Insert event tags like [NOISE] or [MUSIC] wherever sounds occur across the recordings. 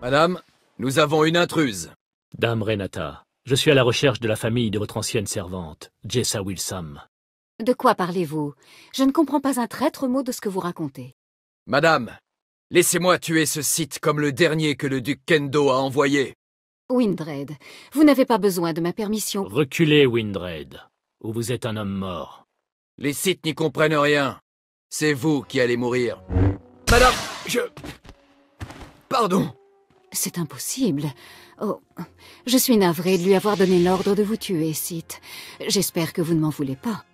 Madame, nous avons une intruse. Dame Renata, je suis à la recherche de la famille de votre ancienne servante, Jessa Wilsam. De quoi parlez-vous? Je ne comprends pas un traître mot de ce que vous racontez. Madame, laissez-moi tuer ce site comme le dernier que le duc Kendo a envoyé. Windred, vous n'avez pas besoin de ma permission. Reculez, Windred, ou vous êtes un homme mort. Les sites n'y comprennent rien. C'est vous qui allez mourir. Madame, je... Pardon. C'est impossible. Oh, je suis navrée de lui avoir donné l'ordre de vous tuer, Sith. J'espère que vous ne m'en voulez pas.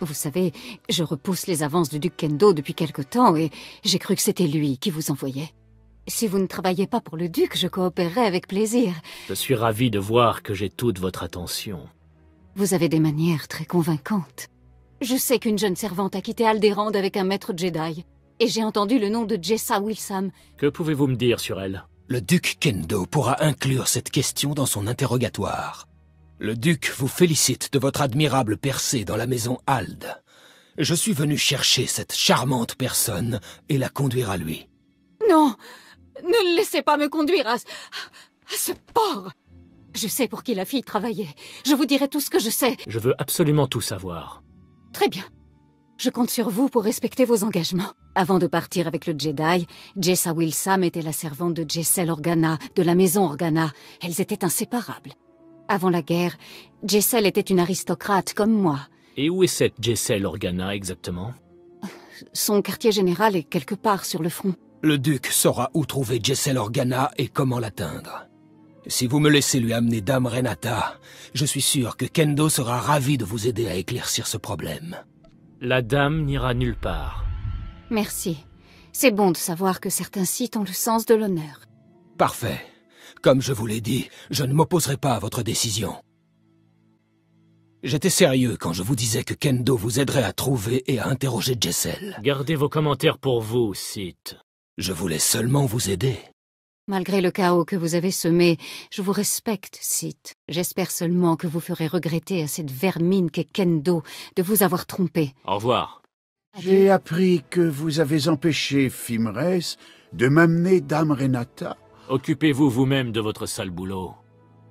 Vous savez, je repousse les avances du duc Kendo depuis quelque temps et j'ai cru que c'était lui qui vous envoyait. Si vous ne travaillez pas pour le duc, je coopérerai avec plaisir. Je suis ravi de voir que j'ai toute votre attention. Vous avez des manières très convaincantes. Je sais qu'une jeune servante a quitté Alderand avec un maître Jedi. Et j'ai entendu le nom de Jessa Wilsam. Que pouvez-vous me dire sur elle? Le duc Kendo pourra inclure cette question dans son interrogatoire. Le duc vous félicite de votre admirable percée dans la maison Ald. Je suis venu chercher cette charmante personne et la conduire à lui. Non Ne laissez pas me conduire à, à ce porc Je sais pour qui la fille travaillait. Je vous dirai tout ce que je sais. Je veux absolument tout savoir. Très bien. Je compte sur vous pour respecter vos engagements. Avant de partir avec le Jedi, Jessa Wilsam était la servante de Jessel Organa, de la maison Organa. Elles étaient inséparables. Avant la guerre, Jessel était une aristocrate comme moi. Et où est cette Jessel Organa exactement? Son quartier général est quelque part sur le front. Le duc saura où trouver Jessel Organa et comment l'atteindre. Si vous me laissez lui amener Dame Renata, je suis sûr que Kendo sera ravi de vous aider à éclaircir ce problème. La dame n'ira nulle part. Merci. C'est bon de savoir que certains sites ont le sens de l'honneur. Parfait. Comme je vous l'ai dit, je ne m'opposerai pas à votre décision. J'étais sérieux quand je vous disais que Kendo vous aiderait à trouver et à interroger Jessel. Gardez vos commentaires pour vous, Sith. Je voulais seulement vous aider. Malgré le chaos que vous avez semé, je vous respecte, Sith. J'espère seulement que vous ferez regretter à cette vermine qu'est Kendo de vous avoir trompé. Au revoir. J'ai appris que vous avez empêché Fimres de m'amener Dame Renata. Occupez-vous vous-même de votre sale boulot.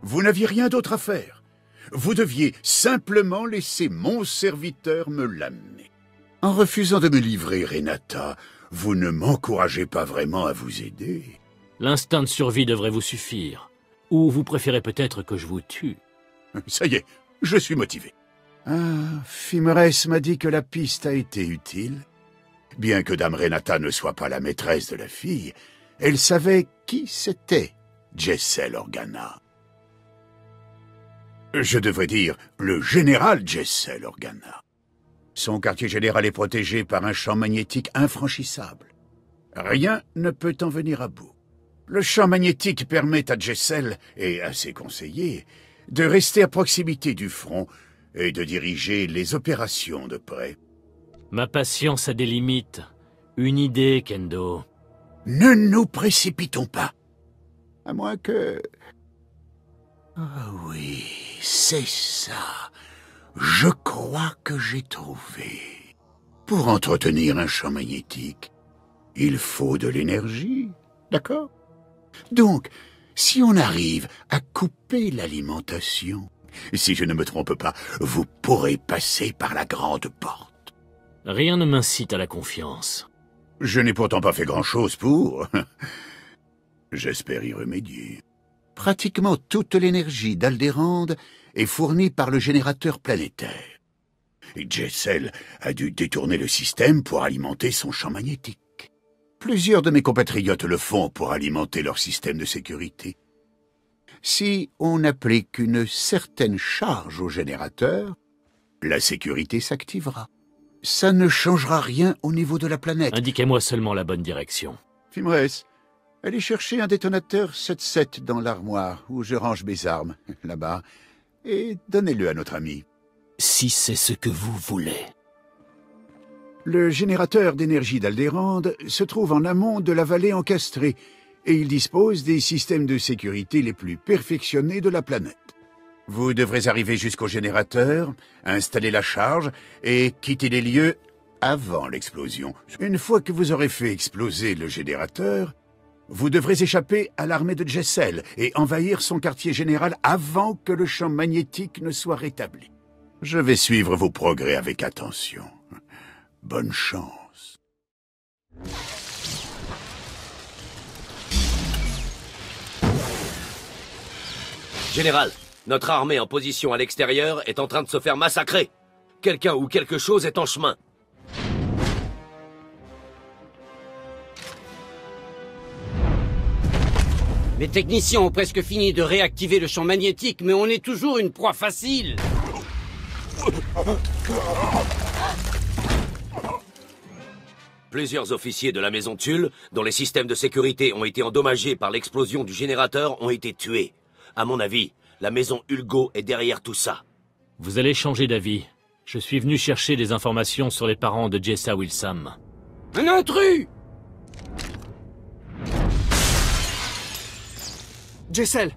Vous n'aviez rien d'autre à faire. Vous deviez simplement laisser mon serviteur me l'amener. En refusant de me livrer Renata, vous ne m'encouragez pas vraiment à vous aider. L'instinct de survie devrait vous suffire. Ou vous préférez peut-être que je vous tue. [LAUGHS] Ça y est, je suis motivé. Ah, Fimres m'a dit que la piste a été utile. Bien que Dame Renata ne soit pas la maîtresse de la fille, elle savait qui c'était Jessel Organa. Je devrais dire le général Jessel Organa. Son quartier général est protégé par un champ magnétique infranchissable. Rien ne peut en venir à bout. Le champ magnétique permet à Jessel et à ses conseillers de rester à proximité du front et de diriger les opérations de près. Ma patience a des limites. Une idée, Kendo. Ne nous précipitons pas. À moins que... Ah oui, c'est ça. Je crois que j'ai trouvé. Pour entretenir un champ magnétique, il faut de l'énergie, d'accord? Donc, si on arrive à couper l'alimentation, si je ne me trompe pas, vous pourrez passer par la grande porte. Rien ne m'incite à la confiance. Je n'ai pourtant pas fait grand-chose pour. [LAUGHS] J'espère y remédier. Pratiquement toute l'énergie d'Aldérand est fournie par le générateur planétaire. Et Jessel a dû détourner le système pour alimenter son champ magnétique. Plusieurs de mes compatriotes le font pour alimenter leur système de sécurité. Si on applique une certaine charge au générateur, la sécurité s'activera. Ça ne changera rien au niveau de la planète. Indiquez-moi seulement la bonne direction. Fimres, allez chercher un détonateur 7-7 dans l'armoire où je range mes armes, [LAUGHS] là-bas, et donnez-le à notre ami. Si c'est ce que vous voulez. Le générateur d'énergie d'Aldérande se trouve en amont de la vallée encastrée, et il dispose des systèmes de sécurité les plus perfectionnés de la planète. Vous devrez arriver jusqu'au générateur, installer la charge et quitter les lieux avant l'explosion. Une fois que vous aurez fait exploser le générateur, vous devrez échapper à l'armée de Jessel et envahir son quartier général avant que le champ magnétique ne soit rétabli. Je vais suivre vos progrès avec attention. Bonne chance. Général, notre armée en position à l'extérieur est en train de se faire massacrer. Quelqu'un ou quelque chose est en chemin. Mes techniciens ont presque fini de réactiver le champ magnétique, mais on est toujours une proie facile. Plusieurs officiers de la maison Tulle, dont les systèmes de sécurité ont été endommagés par l'explosion du générateur, ont été tués. À mon avis, la maison Hulgo est derrière tout ça. Vous allez changer d'avis. Je suis venu chercher des informations sur les parents de Jessa Wilsam. Un intrus Jessel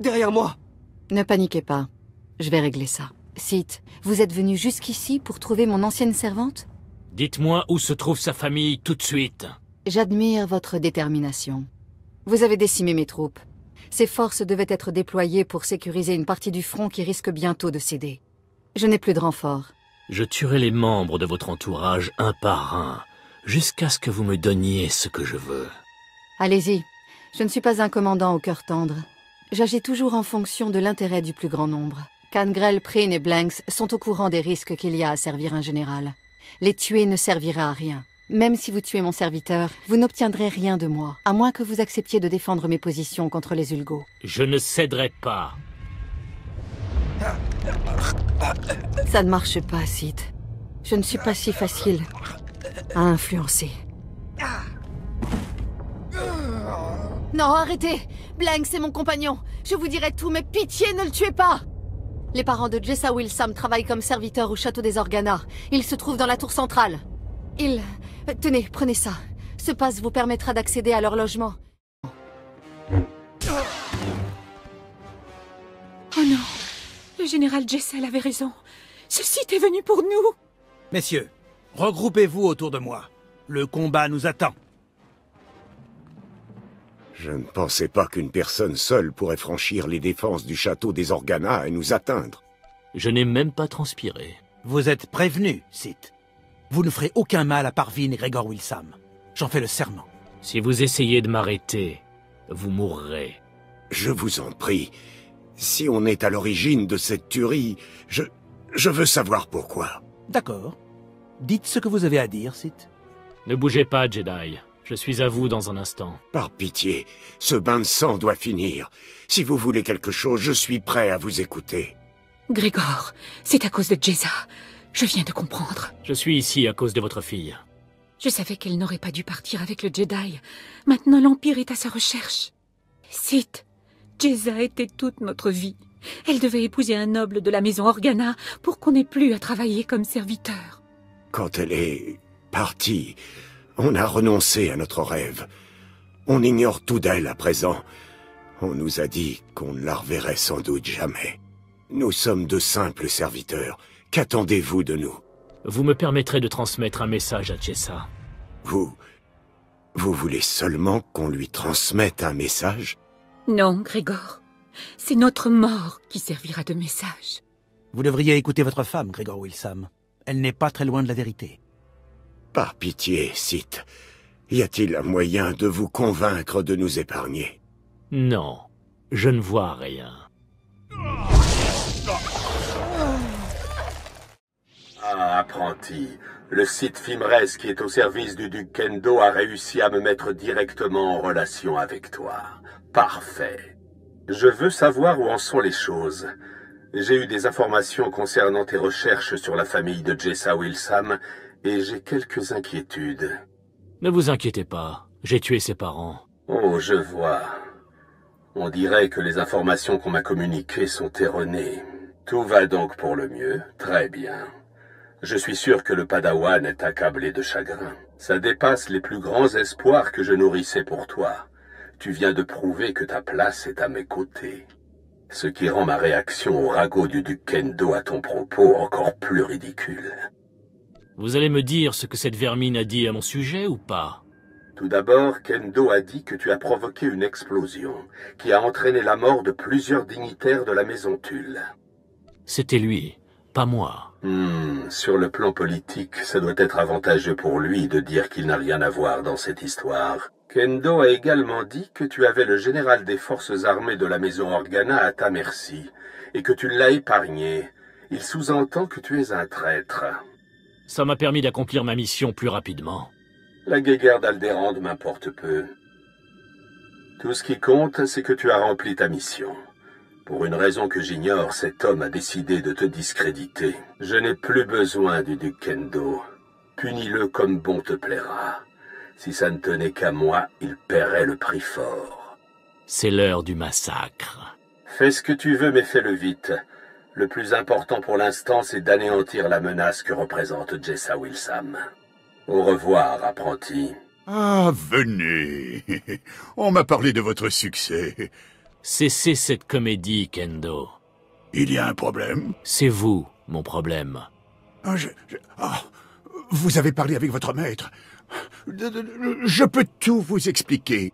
Derrière moi Ne paniquez pas. Je vais régler ça. Sith, vous êtes venu jusqu'ici pour trouver mon ancienne servante? Dites-moi où se trouve sa famille tout de suite. J'admire votre détermination. Vous avez décimé mes troupes. Ces forces devaient être déployées pour sécuriser une partie du front qui risque bientôt de céder. Je n'ai plus de renfort. Je tuerai les membres de votre entourage un par un, jusqu'à ce que vous me donniez ce que je veux. Allez-y. Je ne suis pas un commandant au cœur tendre. J'agis toujours en fonction de l'intérêt du plus grand nombre. Cangrel, Preen et Blanks sont au courant des risques qu'il y a à servir un général. Les tuer ne servira à rien. Même si vous tuez mon serviteur, vous n'obtiendrez rien de moi, à moins que vous acceptiez de défendre mes positions contre les Ulgos. Je ne céderai pas. Ça ne marche pas, Sid. Je ne suis pas si facile à influencer. Non, arrêtez Blank, c'est mon compagnon. Je vous dirai tout, mais pitié, ne le tuez pas Les parents de Jessa Wilsam travaillent comme serviteurs au château des Organas. Ils se trouvent dans la tour centrale. Ils... Tenez, prenez ça. Ce passe vous permettra d'accéder à leur logement. Oh non Le général Jessel avait raison. Ce site est venu pour nous Messieurs, regroupez-vous autour de moi. Le combat nous attend. Je ne pensais pas qu'une personne seule pourrait franchir les défenses du château des Organas et nous atteindre. Je n'ai même pas transpiré. Vous êtes prévenus, Sith. Vous ne ferez aucun mal à Parvin et Gregor Wilsam. J'en fais le serment. Si vous essayez de m'arrêter, vous mourrez. Je vous en prie, si on est à l'origine de cette tuerie, je... je veux savoir pourquoi. D'accord. Dites ce que vous avez à dire, Sith. Ne bougez pas, Jedi. Je suis à vous dans un instant. Par pitié, ce bain de sang doit finir. Si vous voulez quelque chose, je suis prêt à vous écouter. Grégor, c'est à cause de Jeza. Je viens de comprendre. Je suis ici à cause de votre fille. Je savais qu'elle n'aurait pas dû partir avec le Jedi. Maintenant, l'Empire est à sa recherche. Sith, Jeza était toute notre vie. Elle devait épouser un noble de la maison Organa pour qu'on n'ait plus à travailler comme serviteur. Quand elle est partie, on a renoncé à notre rêve. On ignore tout d'elle à présent. On nous a dit qu'on ne la reverrait sans doute jamais. Nous sommes de simples serviteurs. Qu'attendez-vous de nous? Vous me permettrez de transmettre un message à Jessa. Vous... Vous voulez seulement qu'on lui transmette un message? Non, Grégor. C'est notre mort qui servira de message. Vous devriez écouter votre femme, Grégor Wilsam. Elle n'est pas très loin de la vérité. Par pitié, Sith. Y a-t-il un moyen de vous convaincre de nous épargner? Non, je ne vois rien. Ah, apprenti. Le site Fimres qui est au service du duc Kendo a réussi à me mettre directement en relation avec toi. Parfait. Je veux savoir où en sont les choses. J'ai eu des informations concernant tes recherches sur la famille de Jessa Wilsam et j'ai quelques inquiétudes. Ne vous inquiétez pas, j'ai tué ses parents. Oh, je vois. On dirait que les informations qu'on m'a communiquées sont erronées. Tout va donc pour le mieux, très bien. Je suis sûr que le Padawan est accablé de chagrin. Ça dépasse les plus grands espoirs que je nourrissais pour toi. Tu viens de prouver que ta place est à mes côtés. Ce qui rend ma réaction au ragot du duc Kendo à ton propos encore plus ridicule. Vous allez me dire ce que cette vermine a dit à mon sujet ou pas? Tout d'abord, Kendo a dit que tu as provoqué une explosion qui a entraîné la mort de plusieurs dignitaires de la maison Tulle. C'était lui, pas moi. Hmm, sur le plan politique, ça doit être avantageux pour lui de dire qu'il n'a rien à voir dans cette histoire. Kendo a également dit que tu avais le général des forces armées de la maison Organa à ta merci, et que tu l'as épargné. Il sous-entend que tu es un traître. Ça m'a permis d'accomplir ma mission plus rapidement. La guéguerre d'Alderande m'importe peu. Tout ce qui compte, c'est que tu as rempli ta mission. Pour une raison que j'ignore, cet homme a décidé de te discréditer. Je n'ai plus besoin du duc Kendo. Punis-le comme bon te plaira. Si ça ne tenait qu'à moi, il paierait le prix fort. C'est l'heure du massacre. Fais ce que tu veux, mais fais-le vite. Le plus important pour l'instant, c'est d'anéantir la menace que représente Jessa Wilsam. Au revoir, apprenti. Ah, venez. [LAUGHS] On m'a parlé de votre succès. Cessez cette comédie, Kendo. Il y a un problème C'est vous, mon problème. Ah, je, je- ah, vous avez parlé avec votre maître. Je peux tout vous expliquer.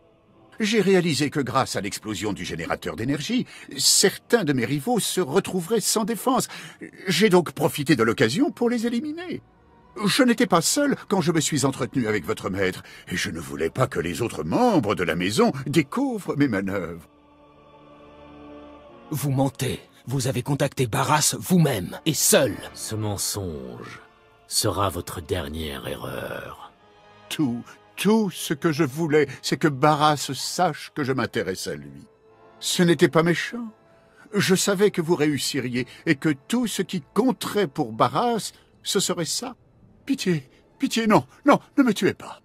J'ai réalisé que grâce à l'explosion du générateur d'énergie, certains de mes rivaux se retrouveraient sans défense. J'ai donc profité de l'occasion pour les éliminer. Je n'étais pas seul quand je me suis entretenu avec votre maître, et je ne voulais pas que les autres membres de la maison découvrent mes manœuvres. Vous mentez. Vous avez contacté Barras vous-même, et seul. Ce mensonge sera votre dernière erreur. Tout, tout ce que je voulais, c'est que Barras sache que je m'intéresse à lui. Ce n'était pas méchant. Je savais que vous réussiriez et que tout ce qui compterait pour Barras, ce serait ça. Pitié, pitié, non, non, ne me tuez pas.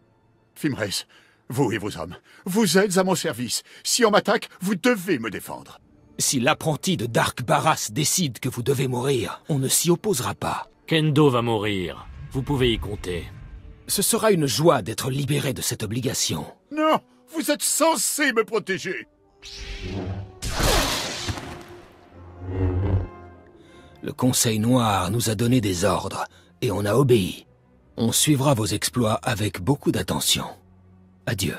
Fimres, vous et vos hommes, vous êtes à mon service. Si on m'attaque, vous devez me défendre. Si l'apprenti de Dark Barras décide que vous devez mourir, on ne s'y opposera pas. Kendo va mourir. Vous pouvez y compter. Ce sera une joie d'être libéré de cette obligation. Non, vous êtes censé me protéger. Le Conseil Noir nous a donné des ordres, et on a obéi. On suivra vos exploits avec beaucoup d'attention. Adieu.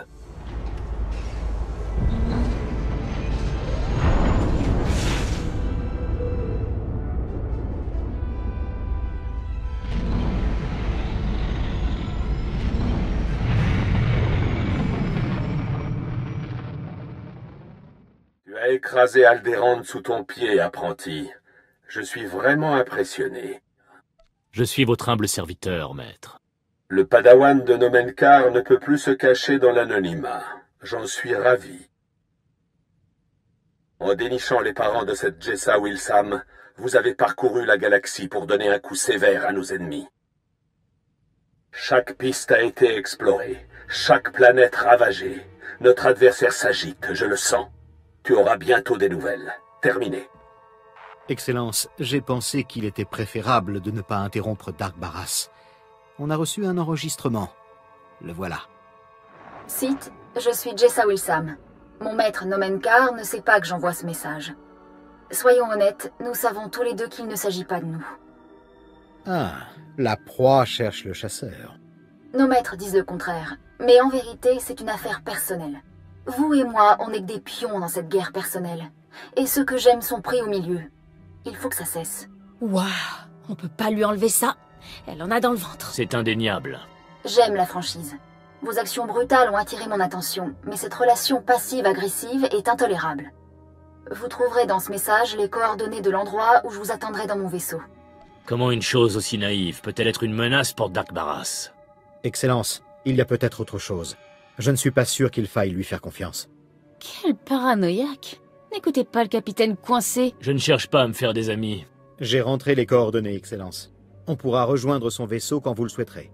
Écrasé Alderande sous ton pied, apprenti. Je suis vraiment impressionné. Je suis votre humble serviteur, maître. Le padawan de Nomenkar ne peut plus se cacher dans l'anonymat. J'en suis ravi. En dénichant les parents de cette Jessa Wilsam, vous avez parcouru la galaxie pour donner un coup sévère à nos ennemis. Chaque piste a été explorée, chaque planète ravagée. Notre adversaire s'agite, je le sens. Tu auras bientôt des nouvelles. Terminé. Excellence, j'ai pensé qu'il était préférable de ne pas interrompre Dark Barras. On a reçu un enregistrement. Le voilà. Sith, je suis Jessa Wilsam. Mon maître Nomenkar ne sait pas que j'envoie ce message. Soyons honnêtes, nous savons tous les deux qu'il ne s'agit pas de nous. Ah, la proie cherche le chasseur. Nos maîtres disent le contraire, mais en vérité, c'est une affaire personnelle. Vous et moi, on n'est que des pions dans cette guerre personnelle. Et ceux que j'aime sont pris au milieu. Il faut que ça cesse. Waouh, on peut pas lui enlever ça. Elle en a dans le ventre. C'est indéniable. J'aime la franchise. Vos actions brutales ont attiré mon attention, mais cette relation passive-agressive est intolérable. Vous trouverez dans ce message les coordonnées de l'endroit où je vous attendrai dans mon vaisseau. Comment une chose aussi naïve peut-elle être une menace pour Dark Barras? Excellence, il y a peut-être autre chose. Je ne suis pas sûr qu'il faille lui faire confiance. Quel paranoïaque. N'écoutez pas le capitaine coincé. Je ne cherche pas à me faire des amis. J'ai rentré les coordonnées, Excellence. On pourra rejoindre son vaisseau quand vous le souhaiterez.